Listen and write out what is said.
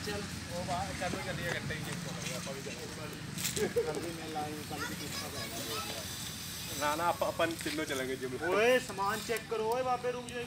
ਕੱਲ ਨੂੰ ਚੱਲੀਏ ਇਕੱਠੇ ਹੀ ਜਿਮ ਕਰਾਂਗੇ ਆਪਾਂ ਵੀ ਚੱਲਾਂਗੇ ਕੱਲ ਵੀ ਮੈਂ ਲਾਈਨ ਕੱਲ ਵੀ ਕਿਸਾ ਪੈਣਾ ਨਾ ਨਾ ਆਪਾਂ ਆਪਾਂ ਤਿੰਨੋਂ ਚੱਲਾਂਗੇ ਜਿਮ ਓਏ ਸਮਾਨ ਚੈੱਕ ਕਰੋ ਓਏ ਬਾਬੇ ਰੁਕ ਜਾ